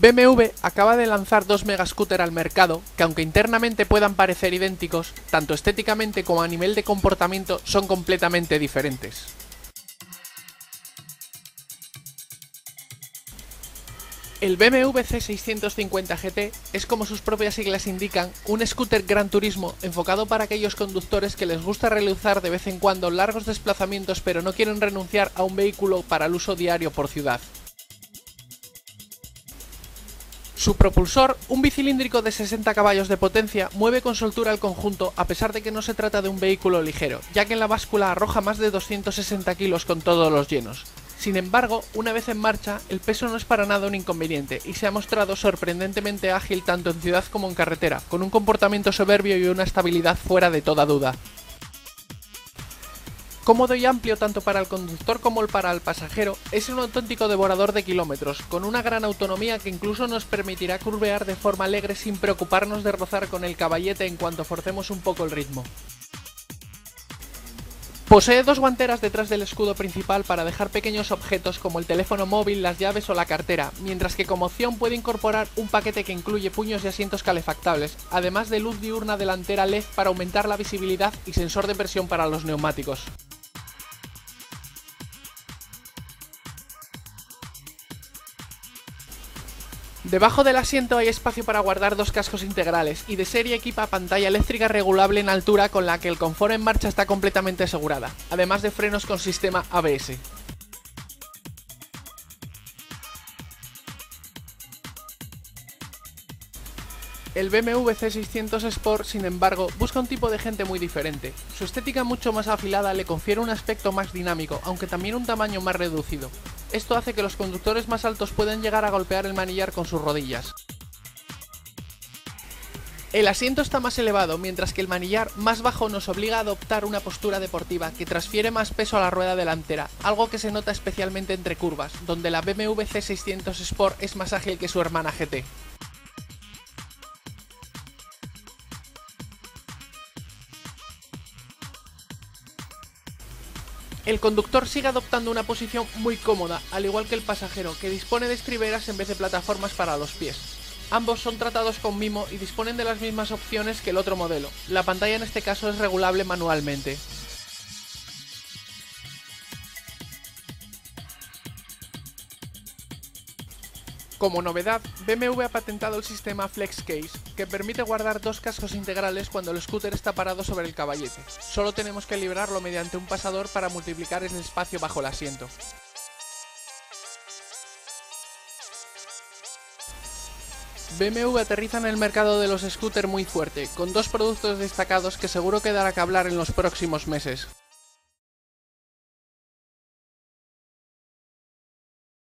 BMW acaba de lanzar dos mega scooter al mercado que aunque internamente puedan parecer idénticos, tanto estéticamente como a nivel de comportamiento son completamente diferentes. El BMW C650 GT es como sus propias siglas indican, un scooter gran turismo enfocado para aquellos conductores que les gusta realizar de vez en cuando largos desplazamientos pero no quieren renunciar a un vehículo para el uso diario por ciudad. Su propulsor, un bicilíndrico de 60 caballos de potencia, mueve con soltura el conjunto a pesar de que no se trata de un vehículo ligero, ya que en la báscula arroja más de 260 kilos con todos los llenos. Sin embargo, una vez en marcha, el peso no es para nada un inconveniente y se ha mostrado sorprendentemente ágil tanto en ciudad como en carretera, con un comportamiento soberbio y una estabilidad fuera de toda duda. Cómodo y amplio tanto para el conductor como para el pasajero, es un auténtico devorador de kilómetros, con una gran autonomía que incluso nos permitirá curvear de forma alegre sin preocuparnos de rozar con el caballete en cuanto forcemos un poco el ritmo. Posee dos guanteras detrás del escudo principal para dejar pequeños objetos como el teléfono móvil, las llaves o la cartera, mientras que como opción puede incorporar un paquete que incluye puños y asientos calefactables, además de luz diurna delantera LED para aumentar la visibilidad y sensor de presión para los neumáticos. Debajo del asiento hay espacio para guardar dos cascos integrales y de serie equipa pantalla eléctrica regulable en altura con la que el confort en marcha está completamente asegurada, además de frenos con sistema ABS. El BMW C600 Sport, sin embargo, busca un tipo de gente muy diferente. Su estética mucho más afilada le confiere un aspecto más dinámico, aunque también un tamaño más reducido. Esto hace que los conductores más altos puedan llegar a golpear el manillar con sus rodillas. El asiento está más elevado, mientras que el manillar más bajo nos obliga a adoptar una postura deportiva que transfiere más peso a la rueda delantera, algo que se nota especialmente entre curvas, donde la BMW C600 Sport es más ágil que su hermana GT. El conductor sigue adoptando una posición muy cómoda, al igual que el pasajero, que dispone de estriberas en vez de plataformas para los pies. Ambos son tratados con mimo y disponen de las mismas opciones que el otro modelo. La pantalla en este caso es regulable manualmente. Como novedad, BMW ha patentado el sistema FlexCase, que permite guardar dos cascos integrales cuando el scooter está parado sobre el caballete. Solo tenemos que librarlo mediante un pasador para multiplicar el espacio bajo el asiento. BMW aterriza en el mercado de los scooters muy fuerte, con dos productos destacados que seguro que dará que hablar en los próximos meses.